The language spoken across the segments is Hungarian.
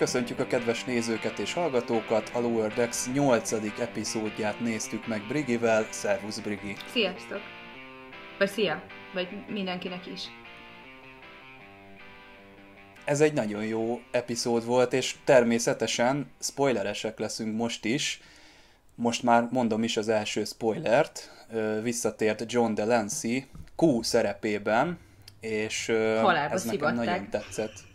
Köszöntjük a kedves nézőket és hallgatókat, a Lower Decks 8. epizódját néztük meg Brigivel. Szervusz Brigi! Sziasztok! Vagy szia! Vagy mindenkinek is. Ez egy nagyon jó epizód volt, és természetesen spoileresek leszünk most is. Most már mondom is az első spoilert. Visszatért John Delancey Q szerepében, és Halálba ez nekem nagyon tetszett.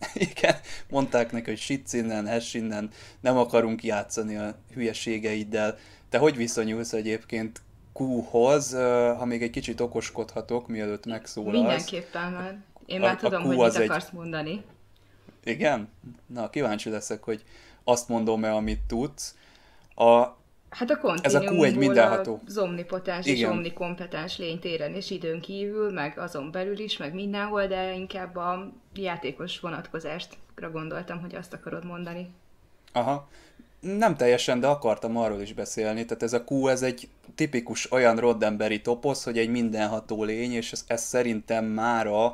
Igen, mondták neki, hogy sitz innen, hess innen, nem akarunk játszani a hülyeségeiddel. Te hogy viszonyulsz egyébként Q-hoz, ha még egy kicsit okoskodhatok, mielőtt megszólalsz? Mindenképpen, mert én A- már a tudom, Q hogy az mit egy- akarsz mondani. Igen? Na, kíváncsi leszek, hogy azt mondom-e, amit tudsz. A, Hát a Ez a Q egy mindenható. az omnipotens és Igen. omnikompetens lény téren és időn kívül, meg azon belül is, meg mindenhol, de inkább a játékos vonatkozást gondoltam, hogy azt akarod mondani. Aha. Nem teljesen, de akartam arról is beszélni. Tehát ez a Q, ez egy tipikus olyan Roddenberry toposz, hogy egy mindenható lény, és ez, ez szerintem már a,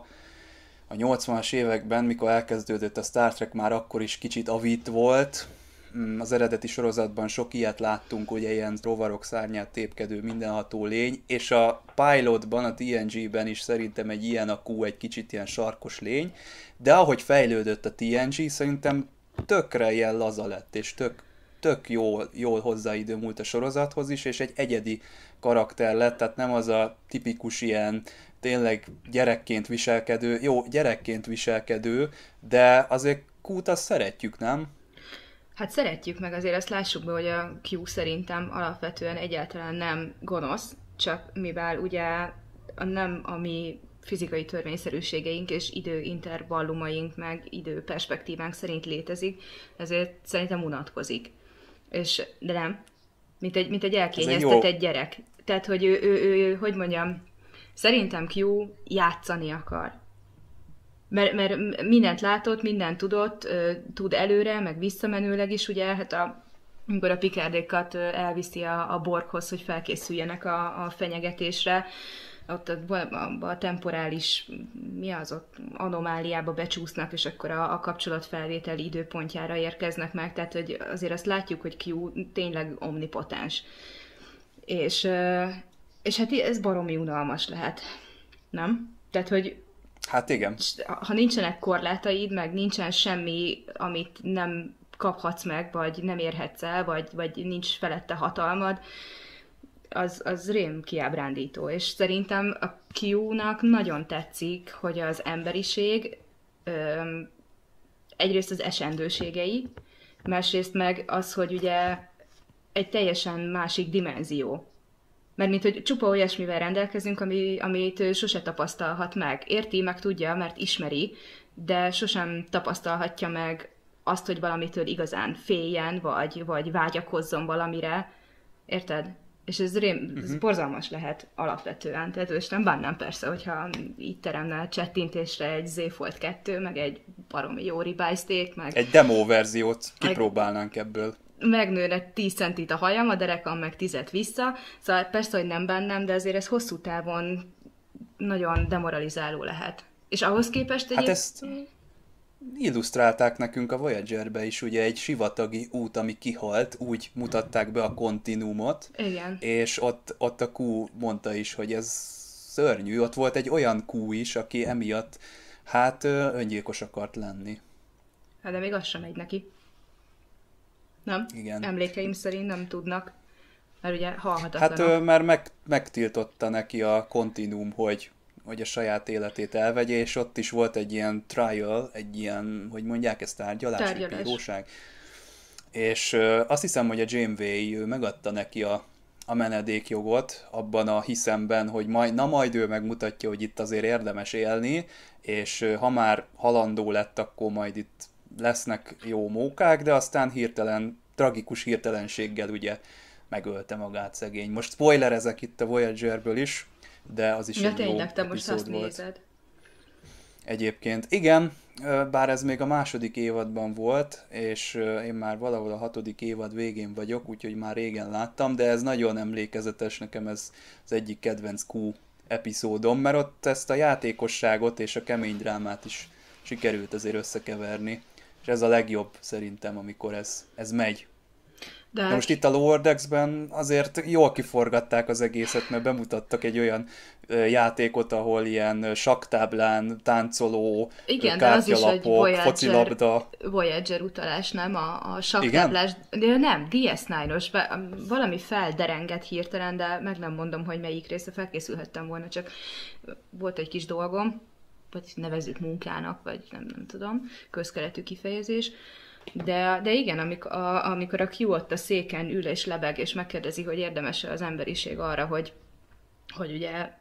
a 80-as években, mikor elkezdődött a Star Trek, már akkor is kicsit avít volt. Mm, Az eredeti sorozatban sok ilyet láttunk, ugye ilyen rovarok szárnyát tépkedő mindenható lény, és a pilotban, a TNG-ben is szerintem egy ilyen a Q, egy kicsit ilyen sarkos lény, de ahogy fejlődött a TNG, szerintem tökre ilyen laza lett, és tök, tök jól, jól hozzáidőmúlt a sorozathoz is, és egy egyedi karakter lett, tehát nem az a tipikus ilyen tényleg gyerekként viselkedő, jó, gyerekként viselkedő, de azért Kút azt szeretjük, nem? Hát szeretjük meg, azért azt lássuk be, hogy a Q szerintem alapvetően egyáltalán nem gonosz, csak mivel ugye a nem a mi fizikai törvényszerűségeink és időintervallumaink, meg időperspektívánk szerint létezik, ezért szerintem unatkozik. És, de nem, mint egy, mint egy elkényeztetett gyerek. Tehát, hogy ő, ő, ő, ő, hogy mondjam, szerintem Q játszani akar. Mert, mert mindent látott, mindent tudott, tud előre, meg visszamenőleg is, ugye, hát a, amikor a pikárdékat elviszi a, a borghoz, hogy felkészüljenek a, a fenyegetésre, ott a, a, a temporális, mi az ott, anomáliába becsúsznak, és akkor a, a kapcsolatfelvétel időpontjára érkeznek meg, tehát hogy azért azt látjuk, hogy Q tényleg omnipotens. És, és hát ez baromi unalmas lehet, nem? Tehát, hogy Hát igen. ha nincsenek korlátaid, meg nincsen semmi, amit nem kaphatsz meg, vagy nem érhetsz el, vagy, vagy nincs felette hatalmad, az, az rém kiábrándító. És szerintem a Q-nak nagyon tetszik, hogy az emberiség öm, egyrészt az esendőségei, másrészt meg az, hogy ugye egy teljesen másik dimenzió. Mert mint hogy csupa olyasmivel rendelkezünk, ami, amit ő sose tapasztalhat meg. Érti, meg tudja, mert ismeri, de sosem tapasztalhatja meg azt, hogy valamitől igazán féljen, vagy, vagy vágyakozzon valamire. Érted? És ez, rém, ez uh-huh. borzalmas lehet alapvetően. Tehát és nem bánnám persze, hogyha itt teremne csettintésre egy Z Fold 2, meg egy baromi jó ribájzték, meg Egy demo verziót kipróbálnánk ebből. Megnőne 10 centit a hajam, a derekam meg 10 vissza, szóval persze, hogy nem bennem, de azért ez hosszú távon nagyon demoralizáló lehet. És ahhoz képest Hát egyéb... ezt illusztrálták nekünk a Voyager-be is, ugye egy sivatagi út, ami kihalt, úgy mutatták be a kontinúmot, Igen. és ott, ott a Q mondta is, hogy ez szörnyű, ott volt egy olyan Q is, aki emiatt hát öngyilkos akart lenni. Hát de még az sem megy neki. Nem? Igen. Emlékeim szerint nem tudnak. Mert ugye Hát halhatatlanok. ö, már meg, megtiltotta neki a kontinúm, hogy, hogy a saját életét elvegye, és ott is volt egy ilyen trial, egy ilyen, hogy mondják ezt, tárgyalás, Tárgyalás. bíróság. És ö, azt hiszem, hogy a Janeway ő megadta neki a, a menedékjogot abban a hiszemben, hogy majd, na majd ő megmutatja, hogy itt azért érdemes élni, és ö, ha már halandó lett, akkor majd itt lesznek jó mókák, de aztán hirtelen, tragikus hirtelenséggel ugye megölte magát szegény. Most spoiler ezek itt a Voyagerből is, de az is ja, egy jó tényleg, te most azt volt. nézed. Egyébként igen, bár ez még a második évadban volt, és én már valahol a hatodik évad végén vagyok, úgyhogy már régen láttam, de ez nagyon emlékezetes, nekem ez az egyik kedvenc Q epizódom, mert ott ezt a játékosságot és a kemény drámát is sikerült azért összekeverni. És ez a legjobb szerintem, amikor ez, ez megy. De, De most itt a Lordex-ben azért jól kiforgatták az egészet, mert bemutattak egy olyan játékot, ahol ilyen saktáblán táncoló Igen, de az is egy Voyager, focilabda. Voyager utalás, nem? A, a saktáblás. De nem, DS9-os. Valami felderengett hirtelen, de meg nem mondom, hogy melyik része felkészülhettem volna, csak volt egy kis dolgom, vagy nevezük munkának, vagy nem, nem tudom, közkeletű kifejezés. De, de igen, amikor a, amikor a Q ott a széken ül és lebeg, és megkérdezi, hogy érdemes az emberiség arra, hogy, hogy ugye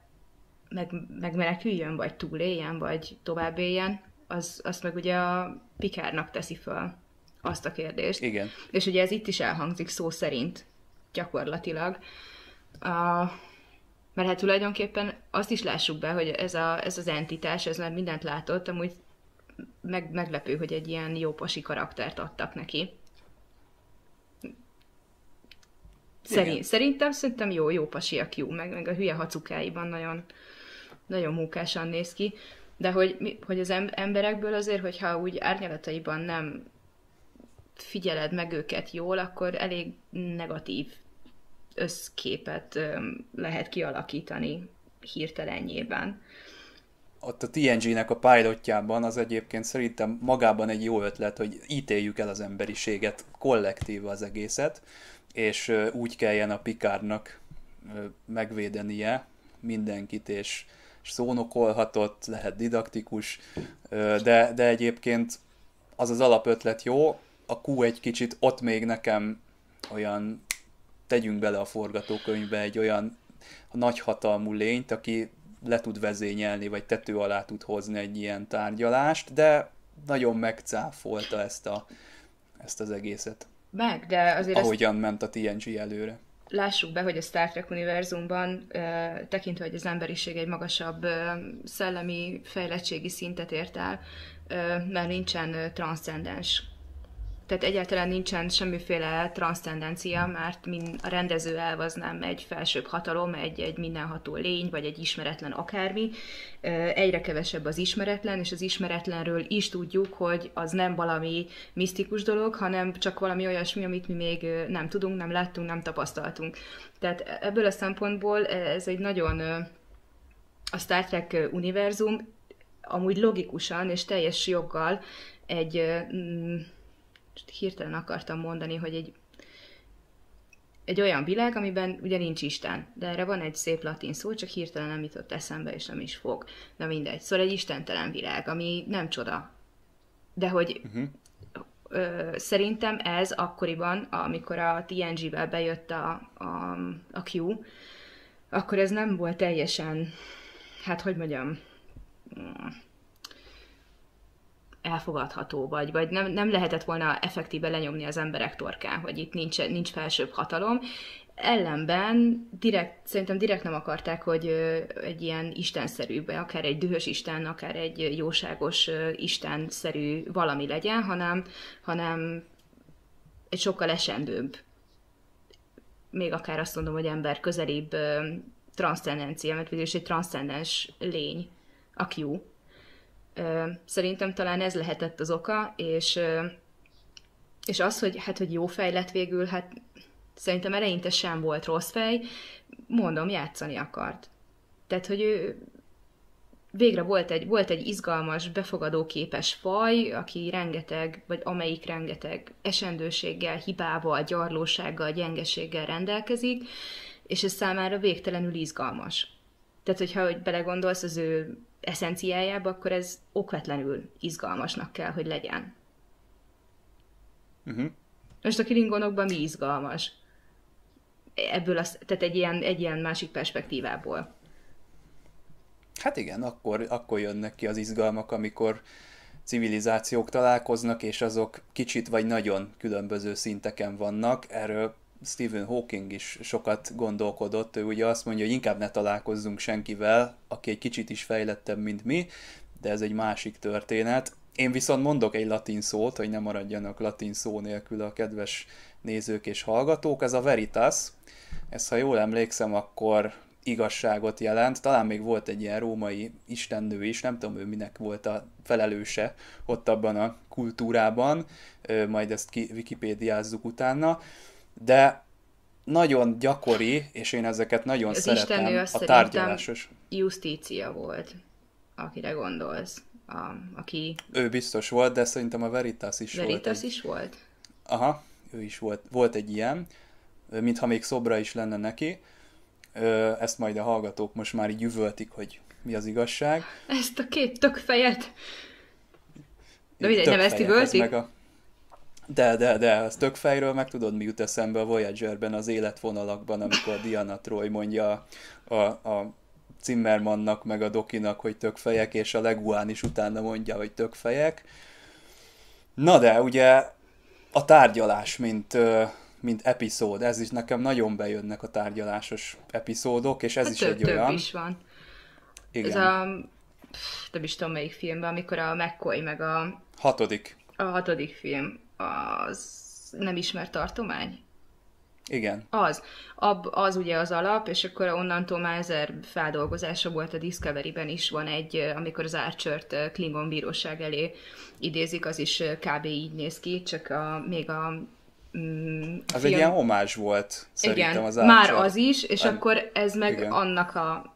meg, megmeneküljön, vagy túléljen, vagy tovább éljen, az, azt meg ugye a Pikárnak teszi föl azt a kérdést. Igen. És ugye ez itt is elhangzik szó szerint, gyakorlatilag. A, mert hát tulajdonképpen azt is lássuk be, hogy ez, a, ez az entitás, ez már mindent látott, amúgy meg, meglepő, hogy egy ilyen jó pasi karaktert adtak neki. Szerint, szerintem, szerintem jó, jó pasi a Q, meg, meg a hülye hacukáiban nagyon, nagyon munkásan néz ki, de hogy, hogy az emberekből azért, hogyha úgy árnyalataiban nem figyeled meg őket jól, akkor elég negatív összképet lehet kialakítani hirtelenjében. Ott a TNG-nek a pilotjában az egyébként szerintem magában egy jó ötlet, hogy ítéljük el az emberiséget, kollektív az egészet, és úgy kelljen a Pikárnak megvédenie mindenkit, és szónokolhatott, lehet didaktikus, de, de egyébként az az alapötlet jó, a Q egy kicsit ott még nekem olyan, tegyünk bele a forgatókönyvbe egy olyan nagyhatalmú lényt, aki le tud vezényelni, vagy tető alá tud hozni egy ilyen tárgyalást, de nagyon megcáfolta ezt, a, ezt az egészet. Meg, de azért Ahogyan ezt... ment a TNG előre lássuk be, hogy a Star Trek univerzumban, tekintve, hogy az emberiség egy magasabb szellemi fejlettségi szintet ért el, mert nincsen transzcendens tehát egyáltalán nincsen semmiféle transzcendencia, mert min a rendező elv az nem egy felsőbb hatalom, egy, egy mindenható lény, vagy egy ismeretlen akármi. Egyre kevesebb az ismeretlen, és az ismeretlenről is tudjuk, hogy az nem valami misztikus dolog, hanem csak valami olyasmi, amit mi még nem tudunk, nem láttunk, nem tapasztaltunk. Tehát ebből a szempontból ez egy nagyon a Star Trek univerzum amúgy logikusan és teljes joggal egy hirtelen akartam mondani, hogy egy, egy olyan világ, amiben ugye nincs Isten, de erre van egy szép latin szó, csak hirtelen nem jutott eszembe, és nem is fog. Na mindegy. Szóval egy istentelen világ, ami nem csoda. De hogy uh-huh. ö, szerintem ez akkoriban, amikor a TNG-vel bejött a, a, a Q, akkor ez nem volt teljesen, hát hogy mondjam, elfogadható, vagy, vagy nem, nem lehetett volna effektíve lenyomni az emberek torkán, hogy itt nincs, nincs felsőbb hatalom. Ellenben direkt, szerintem direkt nem akarták, hogy egy ilyen istenszerű, akár egy dühös isten, akár egy jóságos istenszerű valami legyen, hanem, hanem egy sokkal esendőbb, még akár azt mondom, hogy ember közelibb transzcendencia, mert végül is egy transzcendens lény, a Q, Szerintem talán ez lehetett az oka, és, és az, hogy, hát, hogy jó fej lett végül, hát szerintem eleinte sem volt rossz fej, mondom, játszani akart. Tehát, hogy ő végre volt egy, volt egy izgalmas, befogadóképes faj, aki rengeteg, vagy amelyik rengeteg esendőséggel, hibával, gyarlósággal, gyengeséggel rendelkezik, és ez számára végtelenül izgalmas. Tehát, hogyha hogy belegondolsz az ő eszenciájába, akkor ez okvetlenül izgalmasnak kell, hogy legyen. Uh-huh. Most a kilingonokban mi izgalmas? Ebből az, tehát egy ilyen, egy ilyen másik perspektívából. Hát igen, akkor, akkor jönnek ki az izgalmak, amikor civilizációk találkoznak, és azok kicsit vagy nagyon különböző szinteken vannak. Erről Stephen Hawking is sokat gondolkodott, ő ugye azt mondja, hogy inkább ne találkozzunk senkivel, aki egy kicsit is fejlettebb, mint mi, de ez egy másik történet. Én viszont mondok egy latin szót, hogy ne maradjanak latin szó nélkül a kedves nézők és hallgatók, ez a veritas. Ez, ha jól emlékszem, akkor igazságot jelent. Talán még volt egy ilyen római istennő is, nem tudom ő minek volt a felelőse ott abban a kultúrában, majd ezt ki, wikipédiázzuk utána, de nagyon gyakori, és én ezeket nagyon Az szeretem, istennő a azt tárgyalásos. Justícia volt, akire gondolsz. A, aki Ő biztos volt, de szerintem a Veritas is volt. Veritas egy... is volt? Aha, ő is volt, volt egy ilyen, mintha még szobra is lenne neki. Ezt majd a hallgatók most már így üvöltik, hogy mi az igazság. Ezt a két tök fejet. De mindegy, nem ezt üvöltik? meg a... De, de, de, az tök fejről meg tudod, mi jut eszembe a Voyagerben, az életvonalakban, amikor Diana Troy mondja a, a Zimmermannnak, meg a Dokinak, hogy tök fejek, és a Leguán is utána mondja, hogy tök fejek. Na de, ugye a tárgyalás, mint, mint epizód, ez is nekem nagyon bejönnek a tárgyalásos epizódok, és ez Hát is több, egy több olyan. is van. Igen, Ez a... Nem is tudom melyik filmben, amikor a McCoy meg a, hatodik. a hatodik film, az nem ismert tartomány? Igen. Az. Ab, az ugye az alap, és akkor onnantól már ezer feldolgozása volt a Discovery-ben is. Van egy, ö, amikor az Archer-t ö, Klingon bíróság elé idézik, az is ö, kb. így néz ki, csak a, még a mm, Az film- egy ilyen homás volt, szerintem Igen, az már Archer. az is, és An- akkor ez meg Igen. annak a,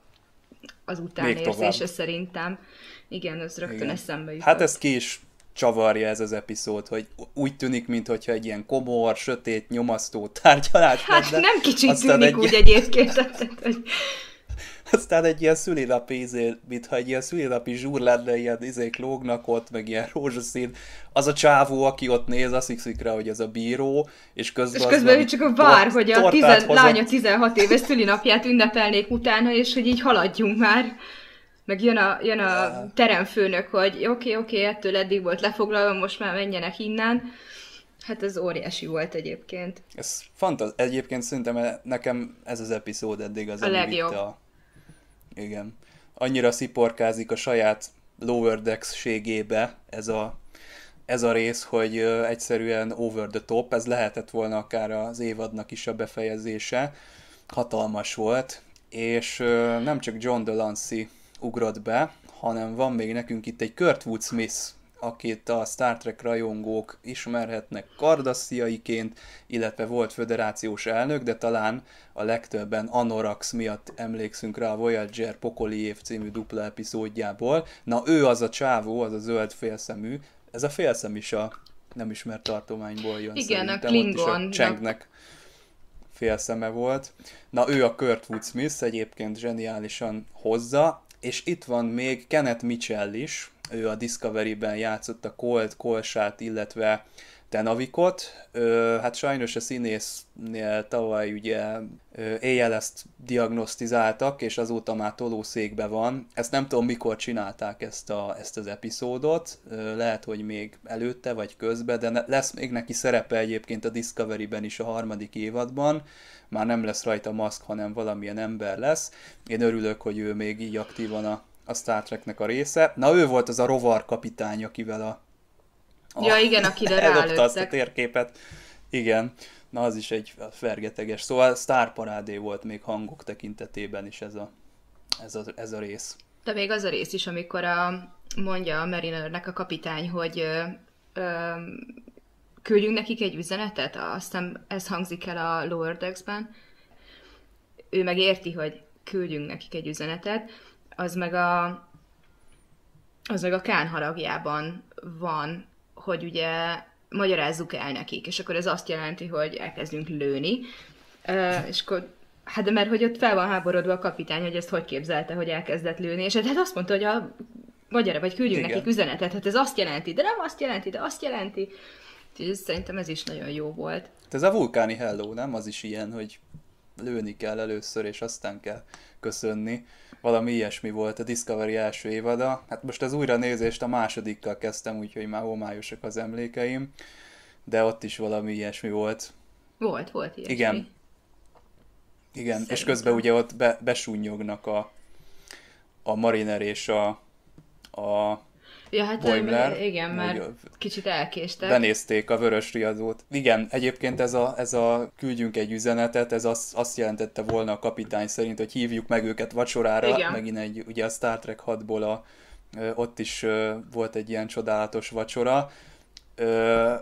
az utánérzése szerintem. Igen, ez rögtön Igen. eszembe jutott. Hát ez ki is csavarja ez az epizód, hogy úgy tűnik, mintha egy ilyen komor, sötét, nyomasztó tárgyalás Hát lenne. nem kicsit tűnik egy, úgy egyébként, tehát, hogy Aztán egy ilyen szülinapi izé, mintha egy ilyen szülinapi zsúr lenne, ilyen izék lógnak ott, meg ilyen rózsaszín. Az a csávó, aki ott néz, azt hiszik rá, hogy ez a bíró, és közben, és közben ő csak a vár, hogy a tizen, lánya 16 éves szülinapját ünnepelnék utána, és hogy így haladjunk már. Meg jön a, jön a teremfőnök, hogy oké, okay, oké, okay, ettől eddig volt lefoglalva, most már menjenek innen. Hát ez óriási volt egyébként. Ez fantaz... Egyébként szerintem e- nekem ez az epizód eddig az, A legjobb. a... Igen. Annyira sziporkázik a saját Lower Decks-ségébe ez a, ez a rész, hogy egyszerűen over the top, ez lehetett volna akár az évadnak is a befejezése. Hatalmas volt, és nem csak John Delancey ugrott be, hanem van még nekünk itt egy Kurtwood Smith, akit a Star Trek rajongók ismerhetnek kardassziaiként, illetve volt föderációs elnök, de talán a legtöbben Anorax miatt emlékszünk rá a Voyager Pokoli év című dupla epizódjából. Na ő az a csávó, az a zöld félszemű, ez a félszem is a nem ismert tartományból jön Igen, a szerintem, ott is a Chengnek félszeme volt. Na ő a Kurtwood Smith egyébként zseniálisan hozza, és itt van még Kenneth Mitchell is, ő a Discovery-ben játszott a Colt, Kolsát, illetve Tenavikot. Ö, hát sajnos a színésznél tavaly ugye ö, ALS-t diagnosztizáltak, és azóta már tolószékbe van. Ezt nem tudom, mikor csinálták ezt, a, ezt az epizódot, lehet, hogy még előtte vagy közben, de lesz még neki szerepe egyébként a Discovery-ben is a harmadik évadban. Már nem lesz rajta maszk, hanem valamilyen ember lesz. Én örülök, hogy ő még így aktívan a, a Star Treknek a része. Na ő volt az a rovar kapitány, akivel a Ja, igen, akire Eldobta azt a rálőttek. térképet. Igen. Na az is egy fergeteges. Szóval sztárparádé volt még hangok tekintetében is ez a, ez a, ez a rész. De még az a rész is, amikor a, mondja a Marinernek a kapitány, hogy ö, ö, küldjünk nekik egy üzenetet, aztán ez hangzik el a Lower Decks-ben. Ő meg érti, hogy küldjünk nekik egy üzenetet, az meg a az meg a Kán haragjában van, hogy ugye magyarázzuk el nekik, és akkor ez azt jelenti, hogy elkezdünk lőni, és akkor Hát de mert hogy ott fel van háborodva a kapitány, hogy ezt hogy képzelte, hogy elkezdett lőni, és hát azt mondta, hogy a magyar, vagy küldjünk Igen. nekik üzenetet, hát ez azt jelenti, de nem azt jelenti, de azt jelenti. Úgyhogy ez, szerintem ez is nagyon jó volt. Ez a vulkáni hello, nem? Az is ilyen, hogy lőni kell először, és aztán kell köszönni. Valami ilyesmi volt a Discovery első évada. Hát most az újra nézést a másodikkal kezdtem, úgyhogy már homályosak az emlékeim. De ott is valami ilyesmi volt. Volt, volt ilyesmi. Igen. Igen, és Szerintem. közben ugye ott be, besúnyognak a, a Mariner és a, a Ja, hát Boimler, igen, mert kicsit elkéstek. Benézték a vörös riadót. Igen, egyébként ez a, ez a küldjünk egy üzenetet, ez azt, azt jelentette volna a kapitány szerint, hogy hívjuk meg őket vacsorára, igen. megint egy, ugye a Star Trek 6-ból a, ott is volt egy ilyen csodálatos vacsora,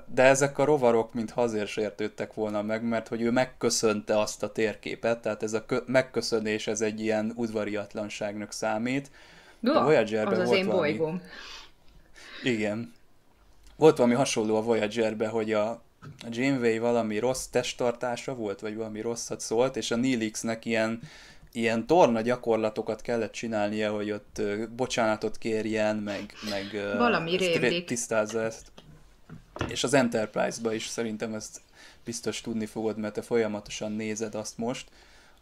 de ezek a rovarok mintha azért sértődtek volna meg, mert hogy ő megköszönte azt a térképet, tehát ez a megköszönés ez egy ilyen udvariatlanságnak számít. Ja, a voyager az az én valami... bolygóm. Igen. Volt valami hasonló a Voyager-be, hogy a, a Janeway valami rossz testtartása volt, vagy valami rosszat szólt, és a Neelixnek ilyen, ilyen torna gyakorlatokat kellett csinálnia, hogy ott bocsánatot kérjen, meg, meg valami rémlik. tisztázza ezt. És az Enterprise-ba is szerintem ezt biztos tudni fogod, mert te folyamatosan nézed azt most,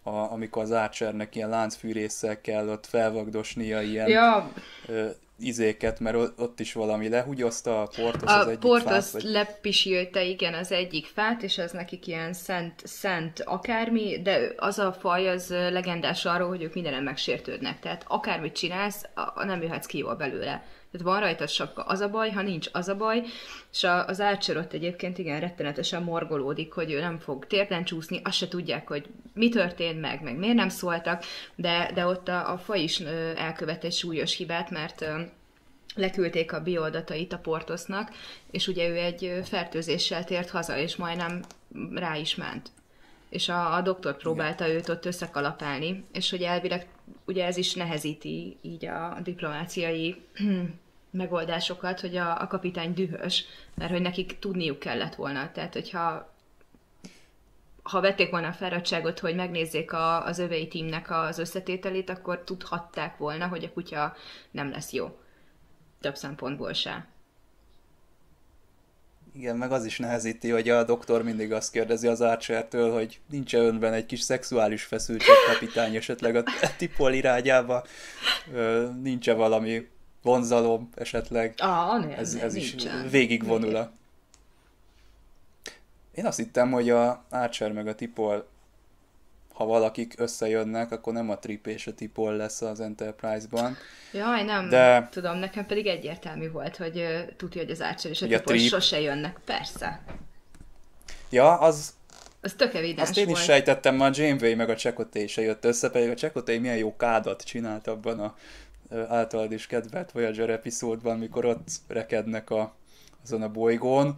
a, amikor az Archernek ilyen láncfűrészsel kell ott felvagdosnia ilyen ja. ö, izéket, mert ott is valami lehugyozta a Portos a az egyik Portos fát, vagy... lepisílte, igen, az egyik fát, és az nekik ilyen szent, szent akármi, de az a faj az legendás arról, hogy ők mindenen megsértődnek. Tehát akármit csinálsz, nem jöhetsz ki jól belőle. Tehát van rajta sapka, az a baj, ha nincs, az a baj, és a, az Archer ott egyébként igen rettenetesen morgolódik, hogy ő nem fog térden csúszni, azt se tudják, hogy mi történt meg, meg miért nem szóltak, de, de ott a, a faj is elkövet egy súlyos hibát, mert leküldték a bioadatait a Portosznak, és ugye ő egy fertőzéssel tért haza, és majdnem rá is ment. És a, a doktor próbálta Igen. őt ott összekalapálni, és hogy elvileg ugye ez is nehezíti így a diplomáciai megoldásokat, hogy a, a kapitány dühös, mert hogy nekik tudniuk kellett volna. Tehát, hogyha ha vették volna a fáradtságot, hogy megnézzék a, az övei tímnek az összetételét, akkor tudhatták volna, hogy a kutya nem lesz jó. Több szempontból se. Igen, meg az is nehezíti, hogy a doktor mindig azt kérdezi az Archertől, hogy nincs-e önben egy kis szexuális feszültség kapitány esetleg a tipol irányába, nincs-e valami vonzalom esetleg. Ah, nem, ez, ez is végigvonul a... Én azt hittem, hogy a Archer meg a Tipol ha valakik összejönnek, akkor nem a Trip és a Tipol lesz az Enterprise-ban. Jaj, nem de... tudom, nekem pedig egyértelmű volt, hogy uh, tudja, hogy az Archer és a Tipol trip... sose jönnek. Persze. Ja, az... Az tök evidens Azt én volt. is sejtettem, a Janeway meg a Csekoté se jött össze, pedig a Csekoté milyen jó kádat csinált abban a általad is kedvelt Voyager epizódban, mikor ott rekednek a, azon a bolygón.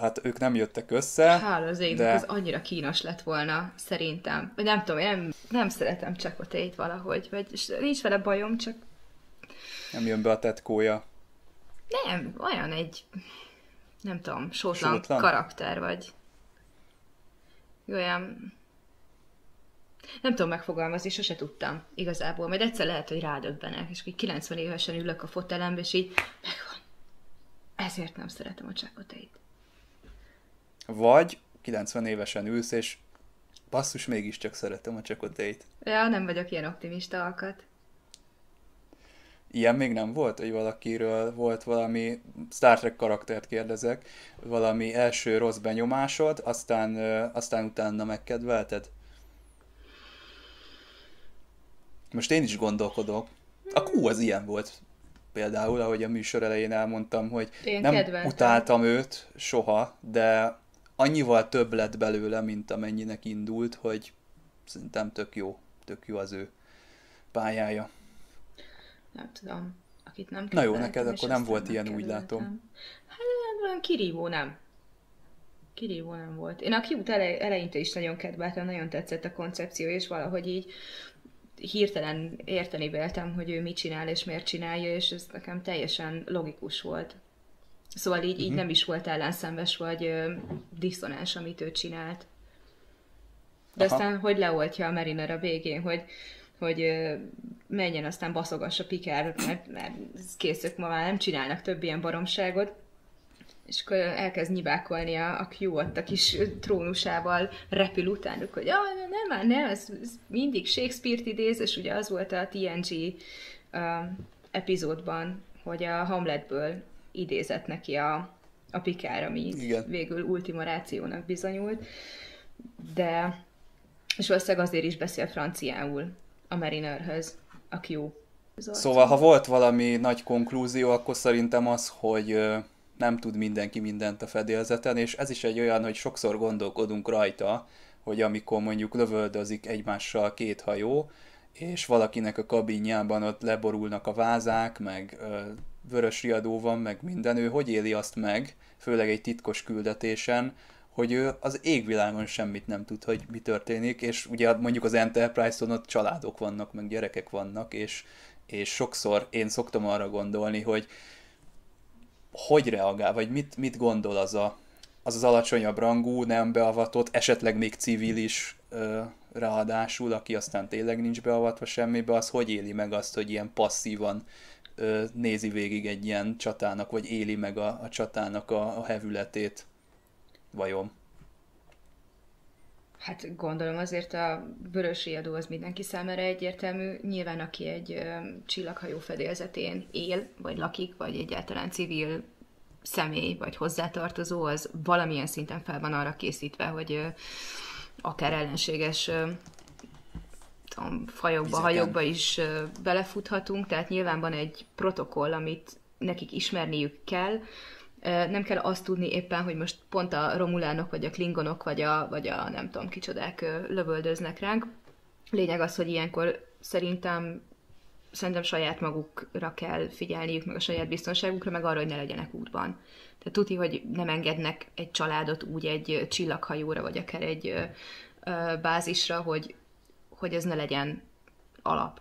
Hát ők nem jöttek össze. Hál az égnek, de... az annyira kínos lett volna, szerintem. Vagy nem tudom, én nem, nem szeretem Csakotét valahogy, vagy nincs vele bajom, csak... Nem jön be a tetkója. Nem, olyan egy, nem tudom, sótlan, sótlan? karakter, vagy olyan nem tudom megfogalmazni, sose tudtam igazából. Majd egyszer lehet, hogy rádöbbenek, és hogy 90 évesen ülök a fotelembe, és így megvan. Ezért nem szeretem a csákoteit. Vagy 90 évesen ülsz, és basszus, mégiscsak szeretem a csakotéit. Ja, nem vagyok ilyen optimista alkat. Ilyen még nem volt, hogy valakiről volt valami, Star Trek karaktert kérdezek, valami első rossz benyomásod, aztán, aztán utána megkedvelted? Most én is gondolkodok. A Q az ilyen volt például, ahogy a műsor elején elmondtam, hogy én nem kedveltem. utáltam őt soha, de annyival több lett belőle, mint amennyinek indult, hogy szerintem tök jó, tök jó az ő pályája. Nem tudom, akit nem Na jó, neked akkor nem volt ilyen, úgy látom. Hát olyan kirívó nem. Kirívó nem volt. Én a kiút eleinte is nagyon kedveltem, nagyon tetszett a koncepció, és valahogy így hirtelen érteni véltem, hogy ő mit csinál és miért csinálja, és ez nekem teljesen logikus volt. Szóval így, uh-huh. így mhm. nem is volt ellenszenves vagy ö, diszonás, amit ő csinált. De Aha. aztán, hogy leoltja a Mariner a végén, hogy, hogy ö, menjen, aztán baszogassa Pikár, mert, mert készök ma már nem csinálnak több ilyen baromságot és akkor elkezd nyibákolni a, a Q ott a kis trónusával repül utánuk, hogy ah, nem, már nem, ez, ez mindig Shakespeare-t idéz, és ugye az volt a TNG uh, epizódban, hogy a Hamletből idézett neki a, a Pikár, ami Igen. végül ultima rációnak bizonyult, de és valószínűleg azért is beszél franciául a Marinerhöz, a Q. Szóval, ha volt valami nagy konklúzió, akkor szerintem az, hogy nem tud mindenki mindent a fedélzeten, és ez is egy olyan, hogy sokszor gondolkodunk rajta, hogy amikor mondjuk lövöldözik egymással két hajó, és valakinek a kabinjában ott leborulnak a vázák, meg ö, vörös riadó van, meg minden, ő hogy éli azt meg, főleg egy titkos küldetésen, hogy ő az égvilágon semmit nem tud, hogy mi történik, és ugye mondjuk az Enterprise-on ott családok vannak, meg gyerekek vannak, és, és sokszor én szoktam arra gondolni, hogy hogy reagál, vagy mit, mit gondol az a, az, az alacsonyabb rangú, nem beavatott, esetleg még civil is ö, ráadásul, aki aztán tényleg nincs beavatva semmibe, az hogy éli meg azt, hogy ilyen passzívan nézi végig egy ilyen csatának, vagy éli meg a, a csatának a, a hevületét, vajon? Hát gondolom azért a vörös riadó az mindenki számára egyértelmű. Nyilván aki egy csillaghajó fedélzetén él, vagy lakik, vagy egyáltalán civil személy, vagy hozzátartozó, az valamilyen szinten fel van arra készítve, hogy ö, akár ellenséges tudom, fajokba, Vizeken. hajokba is belefuthatunk, tehát nyilván van egy protokoll, amit nekik ismerniük kell, nem kell azt tudni éppen, hogy most pont a romulánok, vagy a klingonok, vagy a, vagy a nem tudom kicsodák lövöldöznek ránk. Lényeg az, hogy ilyenkor szerintem szerintem saját magukra kell figyelniük, meg a saját biztonságukra, meg arra, hogy ne legyenek útban. Tehát tuti, hogy nem engednek egy családot úgy egy csillaghajóra, vagy akár egy ö, bázisra, hogy, hogy ez ne legyen alap.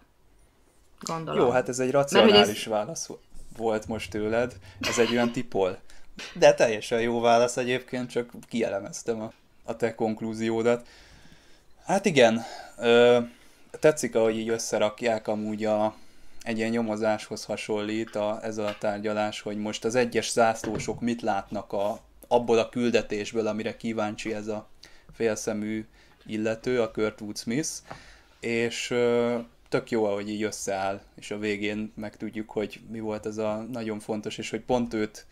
Gondolom. Jó, hát ez egy racionális ez... válasz volt most tőled. Ez egy olyan tipol. De teljesen jó válasz egyébként, csak kielemeztem a, a te konklúziódat. Hát igen, ö, tetszik, ahogy így összerakják amúgy a, egy ilyen nyomozáshoz hasonlít a, ez a tárgyalás, hogy most az egyes zászlósok mit látnak a, abból a küldetésből, amire kíváncsi ez a félszemű illető, a Kurtwood Smith, és tök jó, ahogy így összeáll, és a végén megtudjuk, hogy mi volt ez a nagyon fontos, és hogy pont őt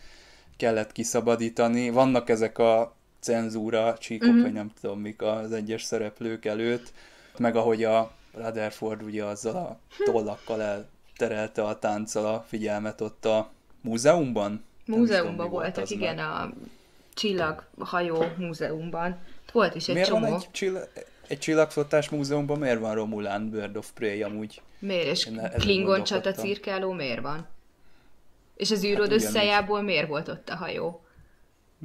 kellett kiszabadítani. Vannak ezek a cenzúra csíkok, mm-hmm. vagy nem tudom mik az egyes szereplők előtt, meg ahogy a Rutherford ugye azzal a tollakkal elterelte a tánccal a figyelmet ott a múzeumban? Múzeumban tudom, voltak, volt igen, meg. a csillaghajó múzeumban. Volt is egy Miért csomó. Van egy, csillag, egy csillagflottás múzeumban miért van Romulán Bird of Prey amúgy? Miért? És Klingon csata cirkáló miért van? És az űrod hát összejából miért volt ott a hajó?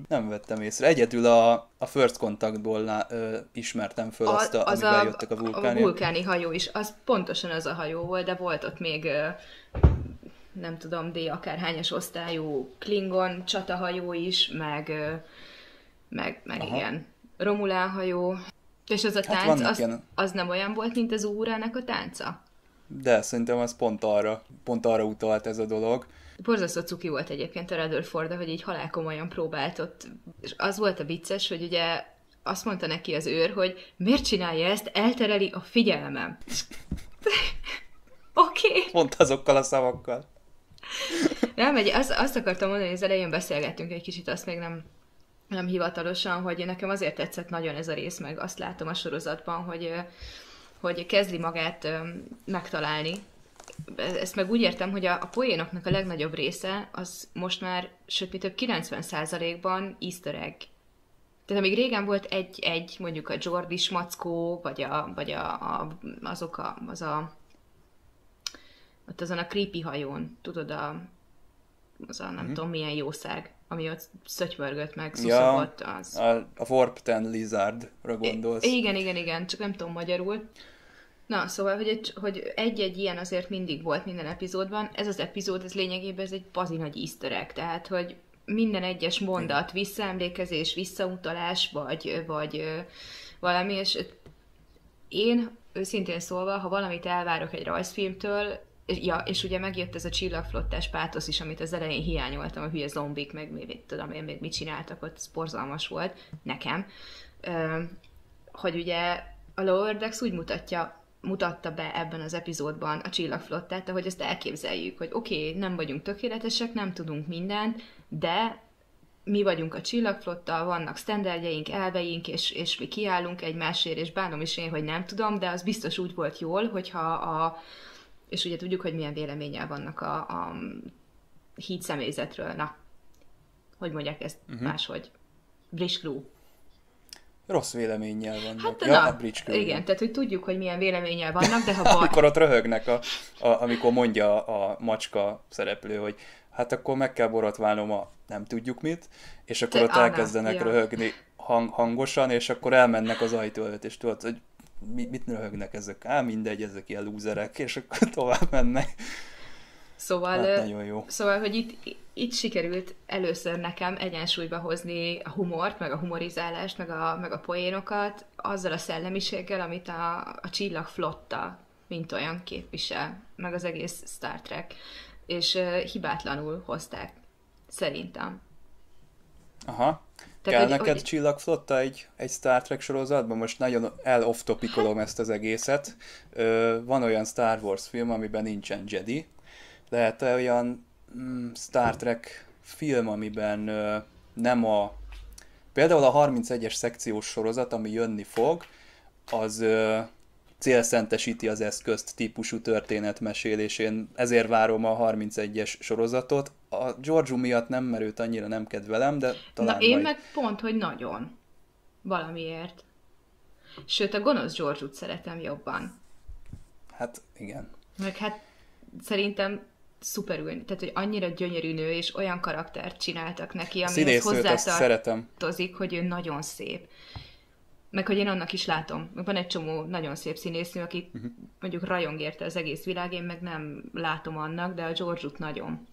Nem vettem észre. Egyedül a, a First Contactból ö, ismertem föl a, azt, a, az amivel a, jöttek a vulkáni. A vulkáni hajó is, az pontosan az a hajó volt, de volt ott még ö, nem tudom, D akárhányas osztályú Klingon csatahajó is, meg, ö, meg, meg igen, Romulán hajó. És az a hát tánc, hát az, ilyen... az nem olyan volt, mint az órának a tánca? De szerintem az pont arra, pont arra utalt ez a dolog. Borzasztó cuki volt egyébként a Rutherford, hogy így halálkomolyan próbált ott. És az volt a vicces, hogy ugye azt mondta neki az őr, hogy miért csinálja ezt, eltereli a figyelmem. Oké. okay. Pont azokkal a szavakkal. nem, egy, azt, azt akartam mondani, hogy az elején beszélgettünk egy kicsit, azt még nem, nem hivatalosan, hogy nekem azért tetszett nagyon ez a rész, meg azt látom a sorozatban, hogy, hogy kezdi magát megtalálni ezt meg úgy értem, hogy a, a poénoknak a legnagyobb része az most már, sőt, mi több 90%-ban easter egg. Tehát amíg régen volt egy-egy, mondjuk a Jordi Smackó, vagy, a, vagy a, a, azok a, az a, ott azon a creepy hajón, tudod, a, az a nem mm. tudom milyen jószág, ami ott szötyvörgött meg, szuszogott. Ja, az... a, a Warp 10 Lizardra gondolsz. I- igen, igen, igen, csak nem tudom magyarul. Na, szóval, hogy egy, hogy egy-egy ilyen azért mindig volt minden epizódban. Ez az epizód, ez lényegében ez egy bazi nagy easter egg, tehát, hogy minden egyes mondat, visszaemlékezés, visszautalás, vagy, vagy valami, és én őszintén szólva, ha valamit elvárok egy rajzfilmtől, ja, és ugye megjött ez a csillagflottás pátosz is, amit az elején hiányoltam, a hülye zombik, meg még tudom én még mit csináltak, ott borzalmas volt nekem, hogy ugye a Lower Decks úgy mutatja mutatta be ebben az epizódban a csillagflottát, ahogy ezt elképzeljük, hogy oké, okay, nem vagyunk tökéletesek, nem tudunk mindent, de mi vagyunk a csillagflotta, vannak standardjeink, elveink, és, és mi kiállunk egymásért, és bánom is én, hogy nem tudom, de az biztos úgy volt jól, hogyha a, és ugye tudjuk, hogy milyen véleménnyel vannak a, a híd személyzetről. Na, hogy mondják ezt uh-huh. máshogy? Bridge Crew. Rossz véleménnyel vannak. Hát, ja, na, a Bridge Crew. Igen, tehát hogy tudjuk, hogy milyen véleménnyel vannak, de ha baj... amikor ott röhögnek, a, a, amikor mondja a macska szereplő, hogy hát akkor meg kell borotválnom a nem tudjuk mit, és akkor Te, ott elkezdenek ja. röhögni hang, hangosan, és akkor elmennek az ajtó előtt, és tudod, hogy mit, mit röhögnek ezek? Á, mindegy, ezek ilyen lúzerek, és akkor tovább mennek. Szóval, hát nagyon jó. szóval, hogy itt, itt sikerült először nekem egyensúlyba hozni a humort, meg a humorizálást, meg a, meg a poénokat, azzal a szellemiséggel, amit a, a csillag flotta, mint olyan képvisel, meg az egész Star Trek. És uh, hibátlanul hozták, szerintem. Aha. Tehát, Kell hogy, neked hogy... csillagflotta egy, egy Star Trek sorozatban? Most nagyon el off topicalom ezt az egészet. Ö, van olyan Star Wars film, amiben nincsen Jedi. Lehet -e olyan mm, Star Trek film, amiben ö, nem a... Például a 31-es szekciós sorozat, ami jönni fog, az ö, célszentesíti az eszközt típusú történetmesélésén, ezért várom a 31-es sorozatot. A Giorgio miatt nem, mert őt annyira nem kedvelem, de talán Na én majd... meg pont, hogy nagyon. Valamiért. Sőt, a gonosz giorgio szeretem jobban. Hát, igen. Meg hát szerintem szuperül, tehát hogy annyira gyönyörű nő, és olyan karaktert csináltak neki, amihez hozzátartozik, hogy ő nagyon szép meg hogy én annak is látom. Van egy csomó nagyon szép színésznő, aki uh-huh. mondjuk rajong érte az egész világ, én meg nem látom annak, de a george nagyon.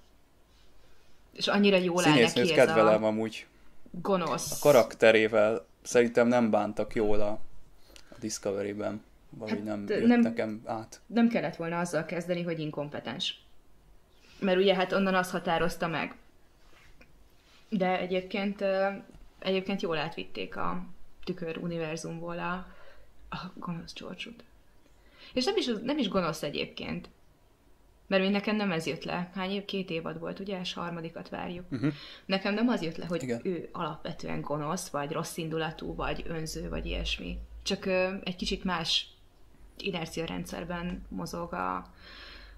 És annyira jól áll neki ez kedvelem a amúgy. Gonosz. A karakterével szerintem nem bántak jól a, a Discovery-ben. Vagy hát nem jött nem, nekem át. Nem kellett volna azzal kezdeni, hogy inkompetens. Mert ugye hát onnan azt határozta meg. De egyébként, egyébként jól átvitték a, tükör univerzumból a, a gonosz george És nem is, nem is gonosz egyébként. Mert még nekem nem ez jött le. Hány év? Két évad volt, ugye? És harmadikat várjuk. Uh-huh. Nekem nem az jött le, hogy Igen. ő alapvetően gonosz, vagy rossz indulatú, vagy önző, vagy ilyesmi. Csak ö, egy kicsit más inercia rendszerben mozog a,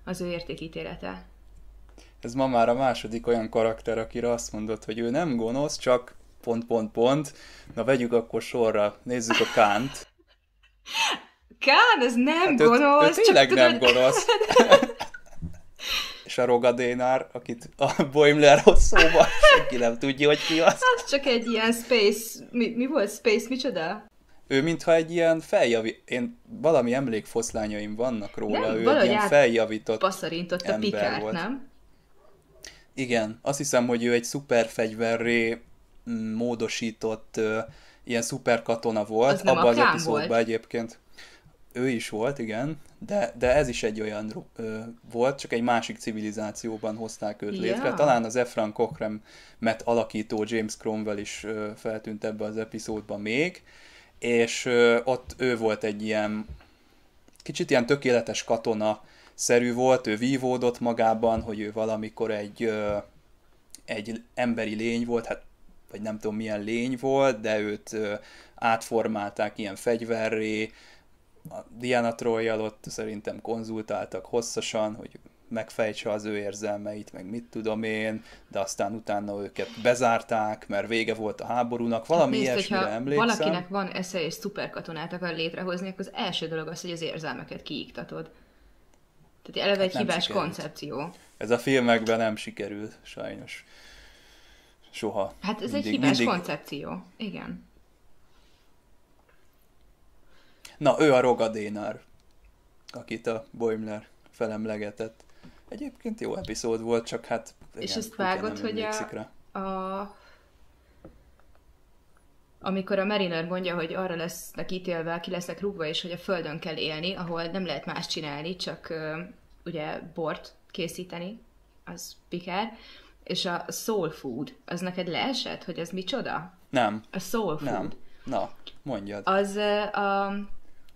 az ő értékítélete. Ez ma már a második olyan karakter, akire azt mondod, hogy ő nem gonosz, csak pont, pont, pont. Na vegyük akkor sorra, nézzük a Kánt. Kán, ez nem hát gonosz. Ő, ő tényleg csak nem tudod... gonosz. És a Rogadénár, akit a Boimler hoz szóba, senki nem tudja, hogy ki az. Az csak egy ilyen space, mi, mi volt space, micsoda? Ő mintha egy ilyen feljavi... Én valami emlékfoszlányaim vannak róla, nem, ő egy ilyen feljavított paszarintott a pikárt, volt. nem? Igen, azt hiszem, hogy ő egy szuper fegyverré módosított ilyen szuperkatona volt, az abban az epizódban volt. egyébként. Ő is volt, igen, de, de ez is egy olyan ö, volt, csak egy másik civilizációban hozták őt ja. létre. Talán az Efran met alakító James Cromwell is ö, feltűnt ebbe az epizódban még, és ö, ott ő volt egy ilyen kicsit ilyen tökéletes katona szerű volt, ő vívódott magában, hogy ő valamikor egy, ö, egy emberi lény volt, hát vagy nem tudom milyen lény volt, de őt átformálták ilyen fegyverré, a Diana troy ott szerintem konzultáltak hosszasan, hogy megfejtse az ő érzelmeit, meg mit tudom én, de aztán utána őket bezárták, mert vége volt a háborúnak, valami hát nézd, ilyesmire emlékszem. valakinek van esze és szuperkatonát akar létrehozni, akkor az első dolog az, hogy az érzelmeket kiiktatod. Tehát eleve hát egy hibás sikerült. koncepció. Ez a filmekben nem sikerül, sajnos soha. Hát ez mindig, egy hibás mindig... koncepció, igen. Na, ő a Rogadénár, akit a Boimler felemlegetett. Egyébként jó epizód volt, csak hát igen, És ezt vágod, hogy a, a amikor a Mariner mondja, hogy arra lesznek ítélve, ki lesznek rúgva, és hogy a Földön kell élni, ahol nem lehet más csinálni, csak uh, ugye bort készíteni, az Picard, és a soul food, az neked leesett, hogy ez micsoda? Nem. A soul food. Nem. Na, mondjad. Az a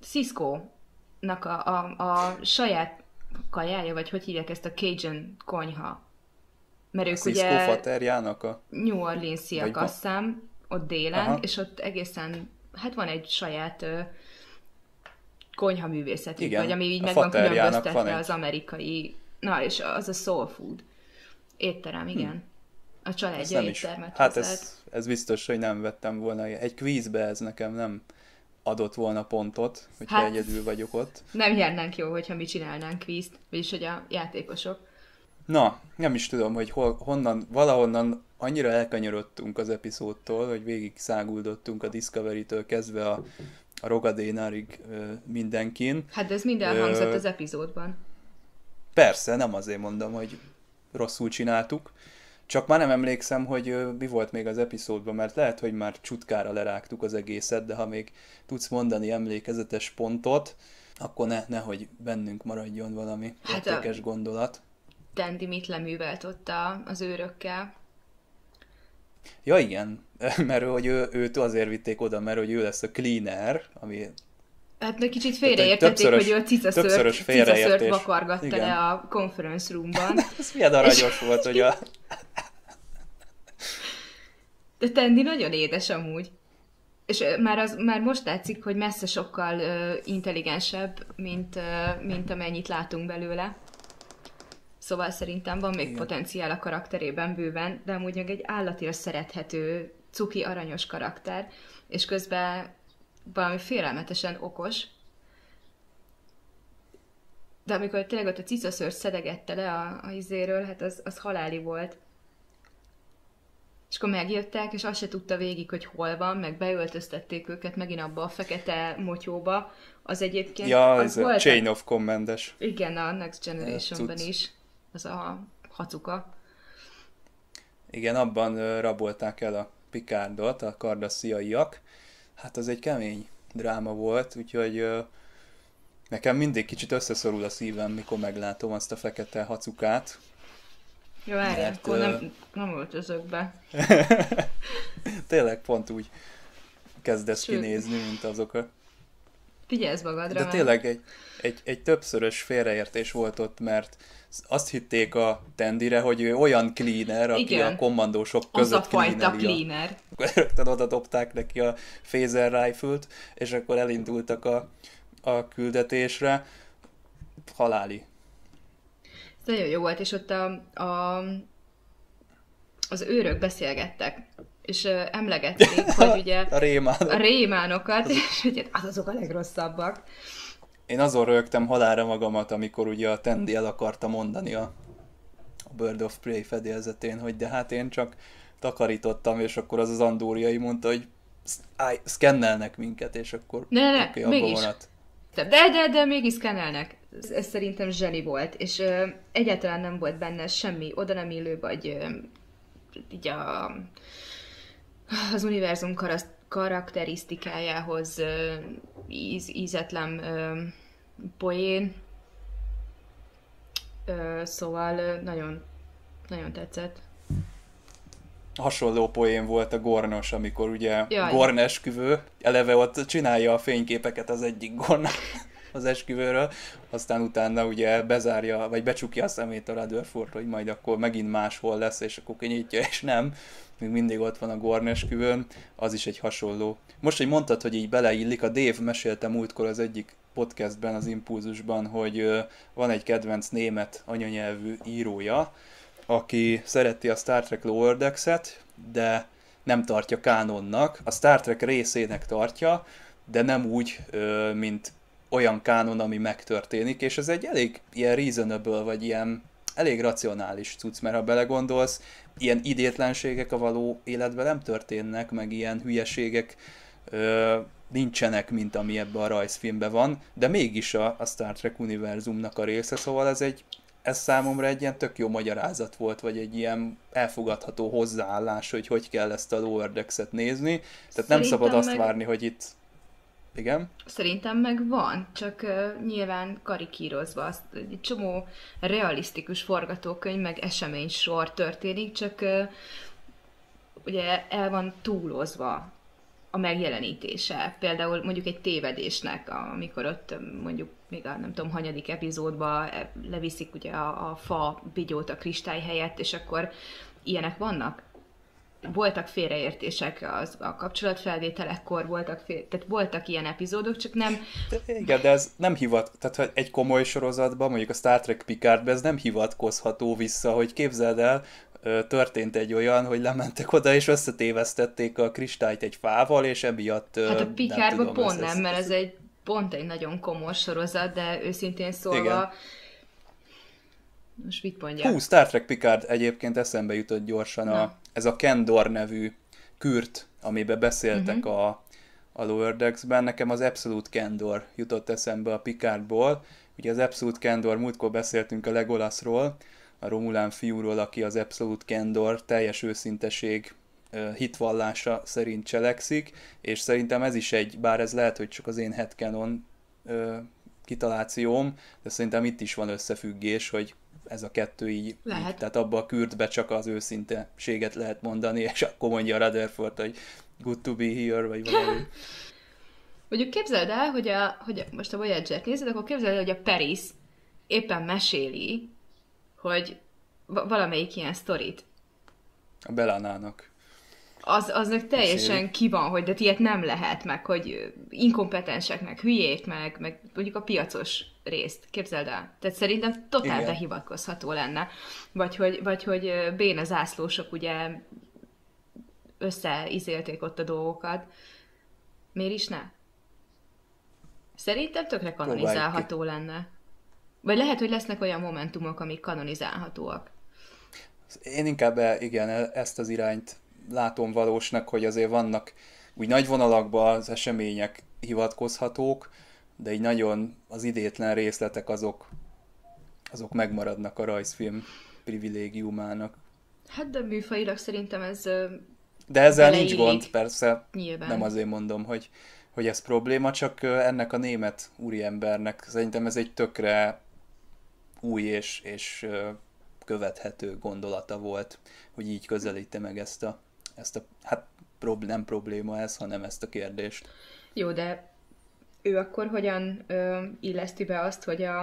Cisco-nak a, a, a saját kajája, vagy hogy hívják ezt a Cajun konyha. Mert ők a ugye faterjának a... New Orleans-iak, azt hiszem, ott délen, Aha. és ott egészen, hát van egy saját konyhaművészetik, Igen, vagy ami így meg van különböztetve van egy- az amerikai, na és az a soul food. Étterem, igen. A Ezt családja éttermet Hát ez, ez biztos, hogy nem vettem volna. Egy kvízbe ez nekem nem adott volna pontot, hogyha Hát- egyedül vagyok ott. Nem járnánk jó, hogyha mi csinálnánk kvízt, vagyis hogy a játékosok. Na, nem is tudom, hogy hol, honnan, valahonnan annyira elkanyarodtunk az epizódtól, hogy végig száguldottunk a Discovery-től kezdve a, a Rogadénárig mindenkin. Hát de ez mind elhangzott Ö, az epizódban. Persze, nem azért mondom, hogy rosszul csináltuk, csak már nem emlékszem, hogy mi volt még az epizódban, mert lehet, hogy már csutkára lerágtuk az egészet, de ha még tudsz mondani emlékezetes pontot, akkor ne, nehogy bennünk maradjon valami Hát a- értékes gondolat. Dandy mit leművelt ott a, az őrökkel. Ja igen, mert hogy ő, őt azért vitték oda, mert hogy ő lesz a cleaner, ami Hát meg kicsit félreértették, hogy ő a cicaszört, cicaszört vakargatta Igen. le a conference roomban. ez milyen aranyos volt, hogy a... De Tendi nagyon édes amúgy. És már, az, már most látszik, hogy messze sokkal ö, intelligensebb, mint, ö, mint amennyit látunk belőle. Szóval szerintem van még Igen. Igen. potenciál a karakterében bőven, de amúgy meg egy állatira szerethető, cuki, aranyos karakter, és közben valami félelmetesen okos. De amikor tényleg ott a cicaszört szedegette le a, a izéről, hát az, az haláli volt. És akkor megjöttek, és azt se tudta végig, hogy hol van, meg beöltöztették őket megint abba a fekete motyóba. Az egyébként... Ja, az ez a volt Chain of Commandes. Igen, a Next Generation-ben is. Az a hacuka. Igen, abban rabolták el a Picardot, a kardassziaiak. Hát az egy kemény dráma volt, úgyhogy ö, nekem mindig kicsit összeszorul a szívem, mikor meglátom azt a fekete hacukát. Jó, Mert, akkor ö, nem, nem öltözök be. Tényleg pont úgy kezdesz Sőt. kinézni, mint azok a... Figyelsz magadra, De tényleg egy, egy, egy többszörös félreértés volt ott, mert azt hitték a Tendire, hogy ő olyan cleaner, aki Igen. a kommandósok az között a fajta cleaner. akkor rögtön oda dobták neki a phaser rifle-t, és akkor elindultak a, a küldetésre. Haláli. Ez nagyon jó volt, és ott a, a, az őrök beszélgettek, és emlegették, hogy ugye A rémán. a rémánokat, és hogy hát azok a legrosszabbak. Én azon rögtem halálra magamat, amikor ugye a Tendi el akarta mondani a, a Bird of Prey fedélzetén, hogy de hát én csak takarítottam, és akkor az az andóriai mondta, hogy szkennelnek minket, és akkor Ne, ne, ne, mégis. maradt. De, de, de mégis szkennelnek. Ez, ez szerintem zseni volt, és ö, egyáltalán nem volt benne semmi oda nem illő, vagy ö, így a, az univerzum karas- karakterisztikájához íz, ízetlen poén. Szóval nagyon, nagyon tetszett. hasonló poén volt a Gornos, amikor ugye Jaj. Gorn esküvő, eleve ott csinálja a fényképeket az egyik Gorn az esküvőről, aztán utána ugye bezárja, vagy becsukja a szemét a Rutherford, hogy majd akkor megint máshol lesz, és akkor kinyitja, és nem. Még mindig ott van a Gorn esküvőn, az is egy hasonló. Most, hogy mondtad, hogy így beleillik, a Dave mesélte múltkor az egyik podcastben, az Impulzusban, hogy van egy kedvenc német anyanyelvű írója, aki szereti a Star Trek Lower Decks-et, de nem tartja kánonnak. A Star Trek részének tartja, de nem úgy, mint olyan kánon, ami megtörténik, és ez egy elég ilyen reasonable, vagy ilyen elég racionális cucc, mert ha belegondolsz, ilyen idétlenségek a való életben nem történnek, meg ilyen hülyeségek ö, nincsenek, mint ami ebben a rajzfilmben van, de mégis a, a Star Trek univerzumnak a része, szóval ez egy ez számomra egy ilyen tök jó magyarázat volt, vagy egy ilyen elfogadható hozzáállás, hogy hogy kell ezt a Lower Decks-et nézni. Tehát nem Szerintem szabad azt meg- várni, hogy itt... Igen? Szerintem meg van, csak uh, nyilván karikírozva. Azt, egy csomó realisztikus forgatókönyv, meg esemény sor történik, csak uh, ugye el van túlozva a megjelenítése. Például mondjuk egy tévedésnek, amikor ott mondjuk még a nem tudom, hanyadik epizódba e, leviszik ugye a, a fa bigyót a kristály helyett, és akkor ilyenek vannak. Voltak félreértések az, a kapcsolatfelvételekkor, voltak, fél, tehát voltak ilyen epizódok, csak nem... De igen, de ez nem hivat, tehát hogy egy komoly sorozatban, mondjuk a Star Trek Picardban ez nem hivatkozható vissza, hogy képzeld el, történt egy olyan, hogy lementek oda, és összetévesztették a kristályt egy fával, és emiatt... Hát a Picardban pont nem, mert ez egy pont egy nagyon komoly sorozat, de őszintén szólva... Igen. Most mit mondják? Hú, Star Trek Picard egyébként eszembe jutott gyorsan a, ez a Kendor nevű kürt, amiben beszéltek uh-huh. a, a Lower Decks-ben. Nekem az Absolute Kendor jutott eszembe a Picardból. Ugye az Absolute Kendor, múltkor beszéltünk a Legolasról, a Romulán fiúról, aki az Absolute Kendor teljes őszinteség hitvallása szerint cselekszik, és szerintem ez is egy, bár ez lehet, hogy csak az én headcanon kitalációm, de szerintem itt is van összefüggés, hogy ez a kettő így, lehet. így tehát abba a kürtbe csak az őszinteséget lehet mondani, és akkor mondja Rutherford, hogy good to be here, vagy valami. Mondjuk képzeld el, hogy, a, hogy most a Voyager-t nézed, akkor képzeld el, hogy a Paris éppen meséli, hogy valamelyik ilyen sztorit. A Belánának. Az, aznak teljesen Meséli. ki van, hogy de ilyet nem lehet, meg hogy inkompetensek, meg hülyék, meg, meg mondjuk a piacos részt, képzeld el. Tehát szerintem totál Igen. behivatkozható lenne. Vagy hogy, vagy hogy béne zászlósok ugye összeizélték ott a dolgokat. Miért is ne? Szerintem tökre kanonizálható lenne. Vagy lehet, hogy lesznek olyan momentumok, amik kanonizálhatóak. Én inkább e, igen, e, ezt az irányt látom valósnak, hogy azért vannak úgy nagy vonalakban az események hivatkozhatók, de így nagyon az idétlen részletek azok, azok megmaradnak a rajzfilm privilégiumának. Hát de műfajilag szerintem ez De ezzel nincs gond, persze. Nyilván. Nem azért mondom, hogy, hogy ez probléma, csak ennek a német úriembernek szerintem ez egy tökre új és, és követhető gondolata volt, hogy így közelíte meg ezt a, ezt a hát prob- nem probléma ez, hanem ezt a kérdést. Jó, de ő akkor hogyan ö, illeszti be azt, hogy a,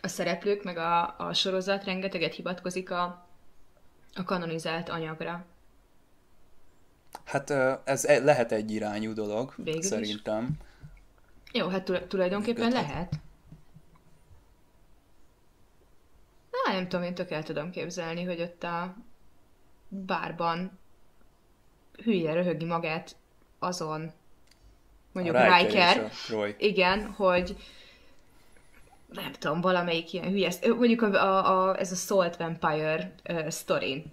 a szereplők, meg a, a sorozat rengeteget hivatkozik a, a kanonizált anyagra? Hát ez e, lehet egy irányú dolog, Végül szerintem. Is. Jó, hát tulajdonképpen lehet. Na, nem tudom, én tök el tudom képzelni, hogy ott a bárban hülye röhögi magát azon, mondjuk a Riker, igen, hogy nem tudom, valamelyik ilyen hülye, mondjuk a, a, a, ez a Salt Vampire uh, story,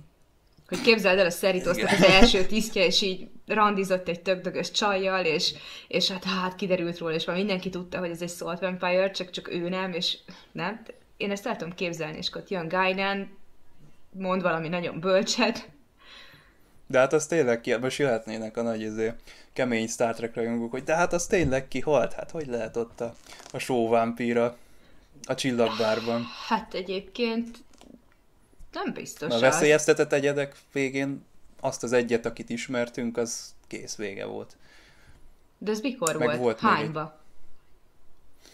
hogy képzeld el, a Szeritosznak az első tisztje, és így randizott egy tökdögös csajjal, és, és hát, hát kiderült róla, és már mindenki tudta, hogy ez egy Salt Vampire, csak, csak ő nem, és nem. Én ezt el tudom képzelni, és akkor jön Guinan, mond valami nagyon bölcset, de hát az tényleg ki, most jöhetnének a nagy izé, kemény Star Trek rajongók, hogy de hát az tényleg kihalt, hát hogy lehet ott a, a sóvámpíra a csillagbárban. Hát egyébként nem biztos A veszélyeztetett egyedek végén azt az egyet, akit ismertünk, az kész vége volt. De ez mikor Meg volt? volt Hányba? Egy...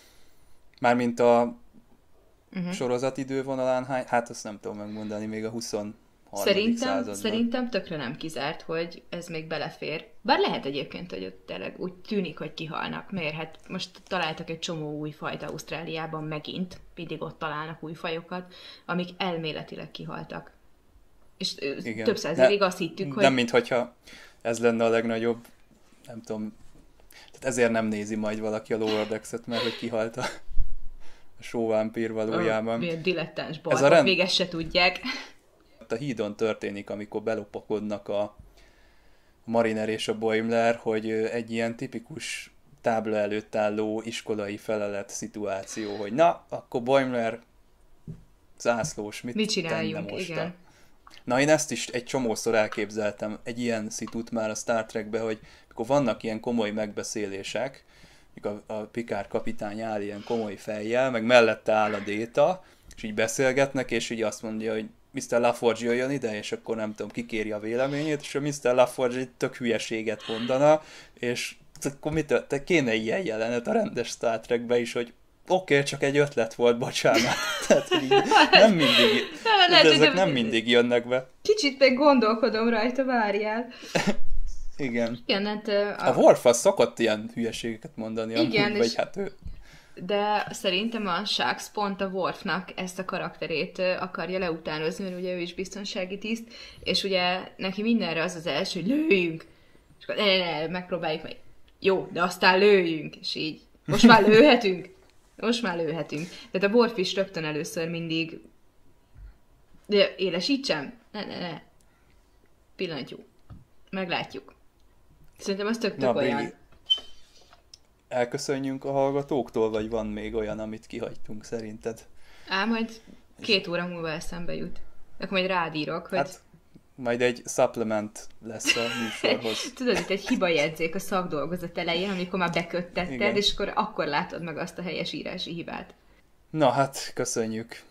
Mármint a uh-huh. sorozat idővonalán, hát azt nem tudom megmondani, még a 20 Szerintem, században. szerintem tökre nem kizárt, hogy ez még belefér. Bár lehet egyébként, hogy ott tényleg úgy tűnik, hogy kihalnak. Miért? Hát most találtak egy csomó új fajt Ausztráliában megint, mindig ott találnak új fajokat, amik elméletileg kihaltak. És Igen. több száz évig azt hittük, hogy... Nem, mintha ez lenne a legnagyobb, nem tudom, tehát ezért nem nézi majd valaki a Lower Decks-et, mert hogy kihalt a, a sóvámpír valójában. Milyen dilettáns balkok, ez a rend... még ezt se tudják a hídon történik, amikor belopakodnak a Mariner és a Boimler, hogy egy ilyen tipikus tábla előtt álló iskolai felelet szituáció, hogy na, akkor Boimler zászlós, mit, mit csináljunk, most igen. Na, én ezt is egy csomószor elképzeltem, egy ilyen szitut már a Star Trekbe, hogy mikor vannak ilyen komoly megbeszélések, mikor a, a Picard kapitány áll ilyen komoly fejjel, meg mellette áll a Déta, és így beszélgetnek, és így azt mondja, hogy Mr. LaForge jöjjön ide, és akkor nem tudom, kikéri a véleményét, és a Mr. LaForge egy tök hülyeséget mondana, és akkor mit te kéne ilyen jelenet a rendes Star Trekbe is, hogy oké, okay, csak egy ötlet volt, bocsánat. Tehát így nem mindig, de ezek nem mindig jönnek be. Kicsit még gondolkodom rajta, várjál. Igen. Igen, hát... A, a Worf az szokott ilyen hülyeségeket mondani, Igen, amúgy, vagy hát ő... De szerintem a Shax pont a Worfnak ezt a karakterét akarja leutánozni, mert ugye ő is biztonsági tiszt, és ugye neki mindenre az az első, hogy lőjünk. És akkor ne, ne, ne, megpróbáljuk meg. Jó, de aztán lőjünk, és így. Most már lőhetünk? Most már lőhetünk. Tehát a Worf is rögtön először mindig de élesítsem? Ne, ne, ne. Pillanatjú. Meglátjuk. Szerintem az tök, tök Na, olyan. Béli. Elköszönjünk a hallgatóktól, vagy van még olyan, amit kihagytunk szerinted? Á, majd két óra múlva eszembe jut. Akkor majd rádírok, hogy... Hát, majd egy supplement lesz a műsorhoz. Tudod, itt egy hibajegyzék a szakdolgozat elején, amikor már beköttetted, Igen. és akkor, akkor látod meg azt a helyes írási hibát. Na hát, köszönjük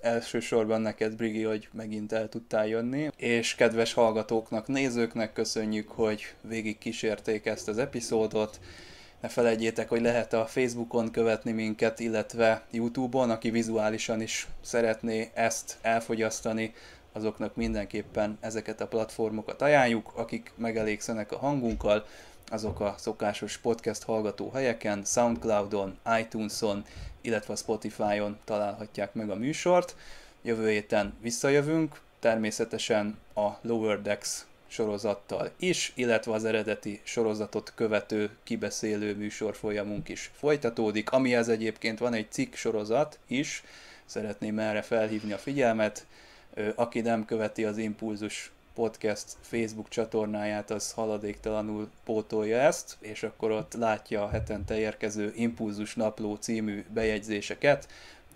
elsősorban neked, Brigi, hogy megint el tudtál jönni, és kedves hallgatóknak, nézőknek köszönjük, hogy végig kísérték ezt az epizódot. Ne felejtjétek, hogy lehet a Facebookon követni minket, illetve YouTube-on, aki vizuálisan is szeretné ezt elfogyasztani, azoknak mindenképpen ezeket a platformokat ajánljuk, akik megelégszenek a hangunkkal, azok a szokásos podcast hallgató helyeken, Soundcloudon, iTunes-on, illetve a Spotify-on találhatják meg a műsort. Jövő héten visszajövünk, természetesen a Lower Decks sorozattal is, illetve az eredeti sorozatot követő kibeszélő műsor folyamunk is folytatódik, amihez egyébként van egy cikk sorozat is, szeretném erre felhívni a figyelmet, aki nem követi az Impulzus podcast Facebook csatornáját, az haladéktalanul pótolja ezt, és akkor ott látja a hetente érkező Impulzus Napló című bejegyzéseket,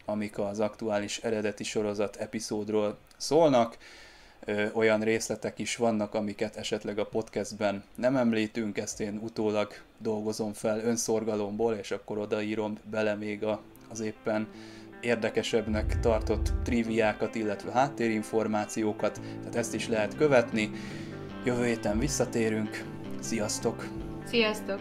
amik az aktuális eredeti sorozat epizódról szólnak. Olyan részletek is vannak, amiket esetleg a podcastben nem említünk, ezt én utólag dolgozom fel önszorgalomból, és akkor odaírom bele még a, az éppen érdekesebbnek tartott triviákat, illetve háttérinformációkat, tehát ezt is lehet követni. Jövő héten visszatérünk. Sziasztok! Sziasztok!